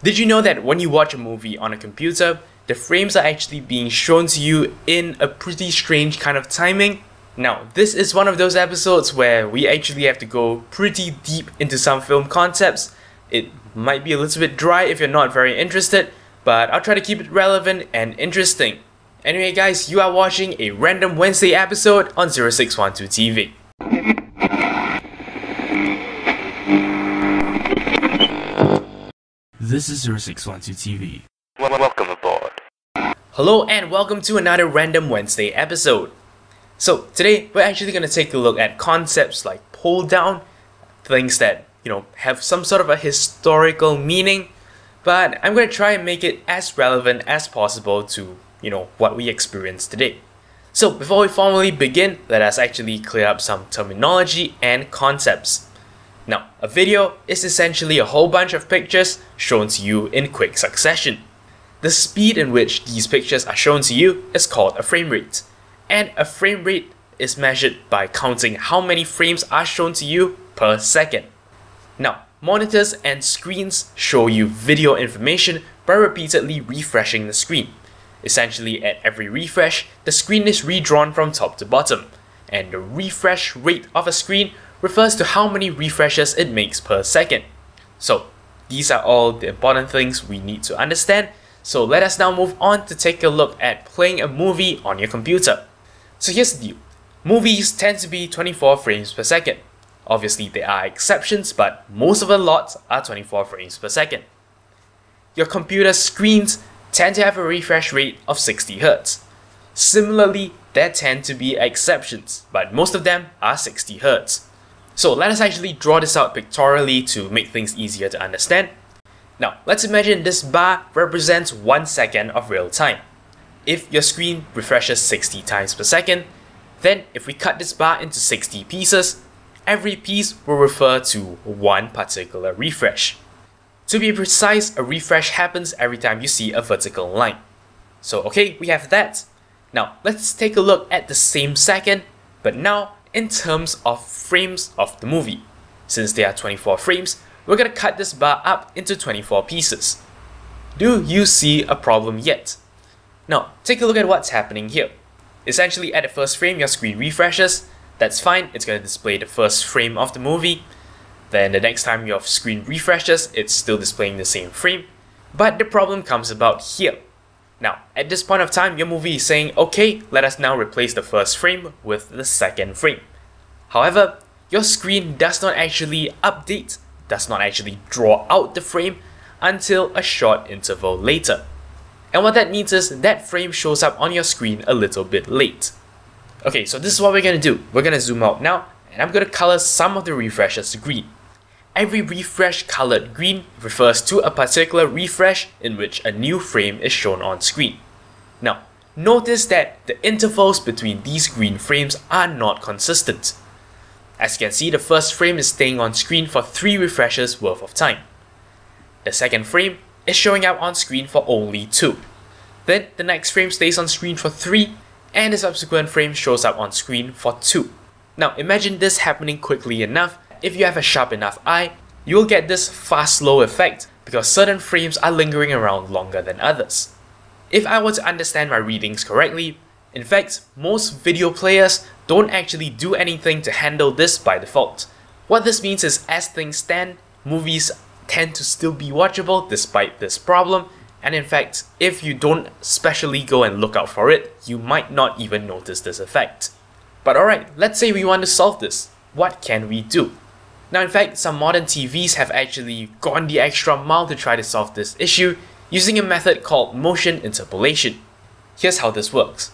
Did you know that when you watch a movie on a computer, the frames are actually being shown to you in a pretty strange kind of timing? Now, this is one of those episodes where we actually have to go pretty deep into some film concepts. It might be a little bit dry if you're not very interested, but I'll try to keep it relevant and interesting. Anyway guys, you are watching a random Wednesday episode on 0612 TV. This is 0612 TV. Welcome aboard. Hello and welcome to another random Wednesday episode. So today we're actually going to take a look at concepts like pull down, things that, you know, have some sort of a historical meaning, but I'm going to try and make it as relevant as possible to, you know, what we experience today. So before we formally begin, let us actually clear up some terminology and concepts. Now, a video is essentially a whole bunch of pictures shown to you in quick succession. The speed in which these pictures are shown to you is called a frame rate, and a frame rate is measured by counting how many frames are shown to you per second. Now, monitors and screens show you video information by repeatedly refreshing the screen. Essentially, at every refresh, the screen is redrawn from top to bottom, and the refresh rate of a screen refers to how many refreshes it makes per second. So, these are all the important things we need to understand. So let us now move on to take a look at playing a movie on your computer. So here's the deal. Movies tend to be 24 frames per second. Obviously there are exceptions, but most of the lots are 24 frames per second. Your computer screens tend to have a refresh rate of 60 Hz. Similarly, there tend to be exceptions, but most of them are 60 Hz. So let us actually draw this out pictorially to make things easier to understand. Now, let's imagine this bar represents 1 second of real time. If your screen refreshes 60 times per second, then if we cut this bar into 60 pieces, every piece will refer to one particular refresh. To be precise, a refresh happens every time you see a vertical line. So okay, we have that. Now let's take a look at the same second, but now in terms of frames of the movie. Since there are 24 frames, we're gonna cut this bar up into 24 pieces. Do you see a problem yet? Now, take a look at what's happening here. Essentially, at the first frame, your screen refreshes. That's fine, it's gonna display the first frame of the movie. Then the next time your screen refreshes, it's still displaying the same frame. But the problem comes about here. Now, at this point of time, your movie is saying, okay, let us now replace the first frame with the second frame. However, your screen does not actually update, does not actually draw out the frame until a short interval later. And what that means is that frame shows up on your screen a little bit late. Okay, so this is what we're gonna do. We're gonna zoom out now, and I'm gonna color some of the refreshes to green. Every refresh colored green refers to a particular refresh in which a new frame is shown on screen. Now, notice that the intervals between these green frames are not consistent. As you can see, the first frame is staying on screen for 3 refreshes worth of time. The second frame is showing up on screen for only 2. Then the next frame stays on screen for 3 and the subsequent frame shows up on screen for 2. Now imagine this happening quickly enough if you have a sharp enough eye, you will get this fast slow effect because certain frames are lingering around longer than others. If I were to understand my readings correctly, in fact, most video players don't actually do anything to handle this by default. What this means is as things stand, movies tend to still be watchable despite this problem, and in fact, if you don't specially go and look out for it, you might not even notice this effect. But alright, let's say we want to solve this. What can we do? Now in fact, some modern TVs have actually gone the extra mile to try to solve this issue using a method called motion interpolation. Here's how this works.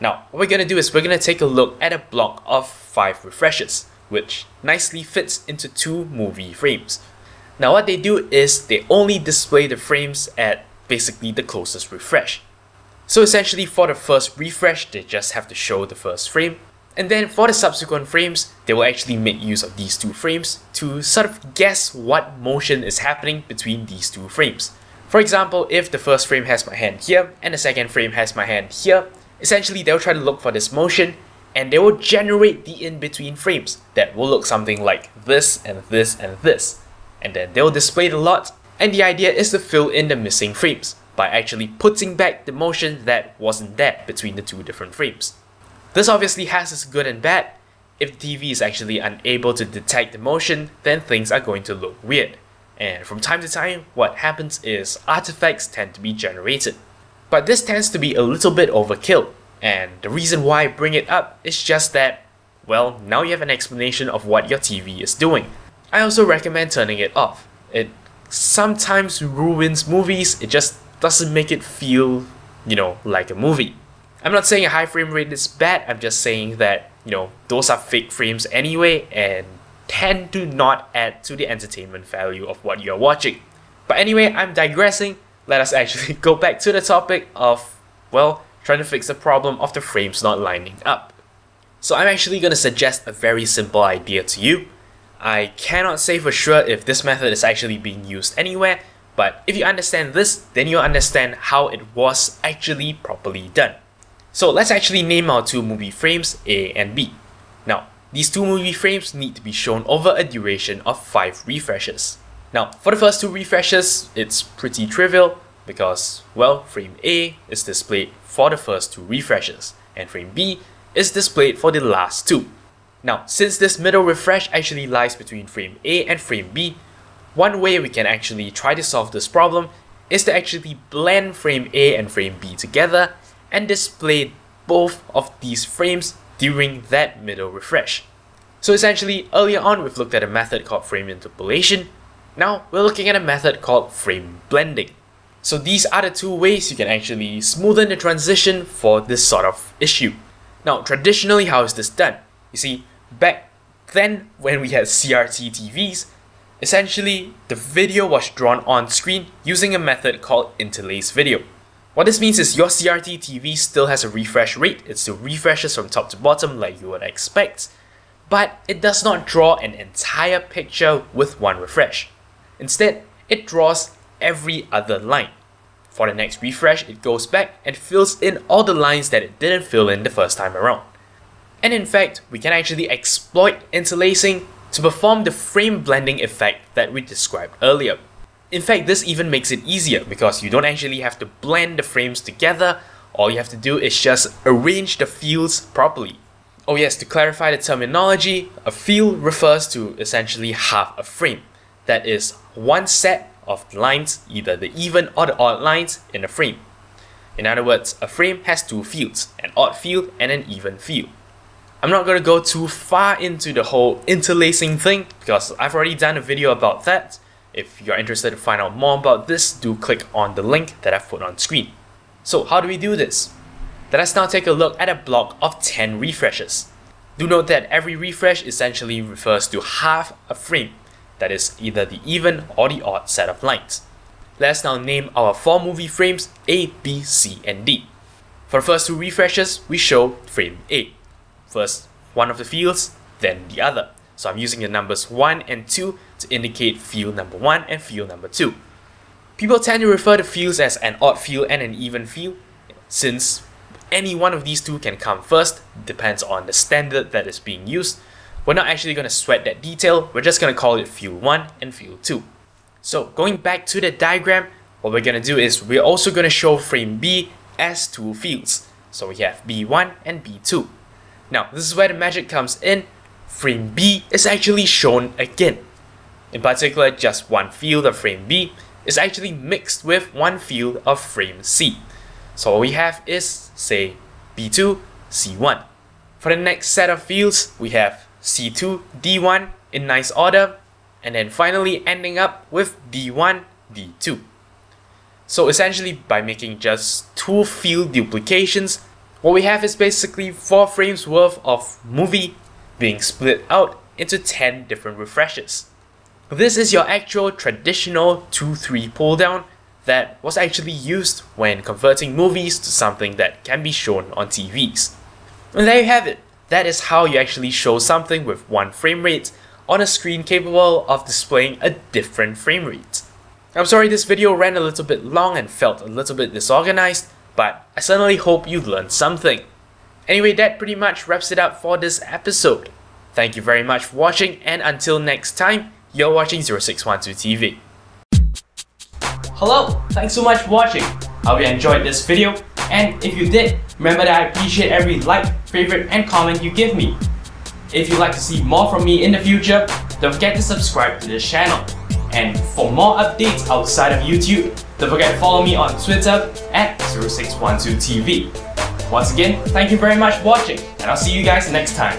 Now, what we're gonna do is we're gonna take a look at a block of 5 refreshes, which nicely fits into two movie frames. Now what they do is they only display the frames at basically the closest refresh. So essentially for the first refresh, they just have to show the first frame, and then for the subsequent frames, they will actually make use of these two frames to sort of guess what motion is happening between these two frames. For example, if the first frame has my hand here and the second frame has my hand here, essentially they'll try to look for this motion and they will generate the in-between frames that will look something like this and this and this. And then they'll display the lot And the idea is to fill in the missing frames by actually putting back the motion that wasn't there between the two different frames. This obviously has its good and bad. If the TV is actually unable to detect the motion, then things are going to look weird. And from time to time, what happens is artifacts tend to be generated. But this tends to be a little bit overkill, and the reason why I bring it up is just that, well, now you have an explanation of what your TV is doing. I also recommend turning it off. It sometimes ruins movies, it just doesn't make it feel, you know, like a movie. I'm not saying a high frame rate is bad, I'm just saying that, you know, those are fake frames anyway and tend to not add to the entertainment value of what you're watching. But anyway, I'm digressing. Let us actually go back to the topic of, well, trying to fix the problem of the frames not lining up. So I'm actually going to suggest a very simple idea to you. I cannot say for sure if this method is actually being used anywhere, but if you understand this, then you'll understand how it was actually properly done. So let's actually name our two movie frames A and B. Now, these two movie frames need to be shown over a duration of 5 refreshes. Now, for the first two refreshes, it's pretty trivial because, well, frame A is displayed for the first two refreshes, and frame B is displayed for the last two. Now, since this middle refresh actually lies between frame A and frame B, one way we can actually try to solve this problem is to actually blend frame A and frame B together and display both of these frames during that middle refresh. So essentially, earlier on we've looked at a method called frame interpolation, now we're looking at a method called frame blending. So these are the two ways you can actually smoothen the transition for this sort of issue. Now traditionally how is this done? You see, back then when we had CRT TVs, essentially the video was drawn on screen using a method called interlace video. What this means is your CRT TV still has a refresh rate, it still refreshes from top to bottom like you would expect, but it does not draw an entire picture with one refresh. Instead, it draws every other line. For the next refresh, it goes back and fills in all the lines that it didn't fill in the first time around. And in fact, we can actually exploit interlacing to perform the frame blending effect that we described earlier. In fact, this even makes it easier because you don't actually have to blend the frames together, all you have to do is just arrange the fields properly. Oh yes, to clarify the terminology, a field refers to essentially half a frame. That is one set of lines, either the even or the odd lines in a frame. In other words, a frame has two fields, an odd field and an even field. I'm not going to go too far into the whole interlacing thing because I've already done a video about that, if you're interested to find out more about this, do click on the link that I've put on screen. So how do we do this? Let us now take a look at a block of 10 refreshes. Do note that every refresh essentially refers to half a frame, that is either the even or the odd set of lines. Let's now name our 4 movie frames A, B, C, and D. For the first two refreshes, we show frame A. First one of the fields, then the other. So I'm using the numbers 1 and 2 to indicate field number 1 and field number 2. People tend to refer to fields as an odd field and an even field, since any one of these two can come first, depends on the standard that is being used. We're not actually going to sweat that detail, we're just going to call it field 1 and field 2. So going back to the diagram, what we're going to do is we're also going to show frame B as two fields. So we have B1 and B2. Now this is where the magic comes in frame B is actually shown again. In particular, just one field of frame B is actually mixed with one field of frame C. So what we have is, say, B2, C1. For the next set of fields, we have C2, D1 in nice order, and then finally ending up with D1, D2. So essentially, by making just two field duplications, what we have is basically 4 frames worth of movie being split out into 10 different refreshes. This is your actual traditional 2-3 pull down that was actually used when converting movies to something that can be shown on TVs. And there you have it. That is how you actually show something with one frame rate on a screen capable of displaying a different frame rate. I'm sorry this video ran a little bit long and felt a little bit disorganized, but I certainly hope you learned something. Anyway, that pretty much wraps it up for this episode. Thank you very much for watching, and until next time, you're watching 0612 TV. hello, thanks so much for watching. I hope you enjoyed this video, and if you did, remember that I appreciate every like, favorite, and comment you give me. If you'd like to see more from me in the future, don't forget to subscribe to this channel. And for more updates outside of YouTube, don't forget to follow me on Twitter at 0612TV. Once again, thank you very much for watching, and I'll see you guys next time.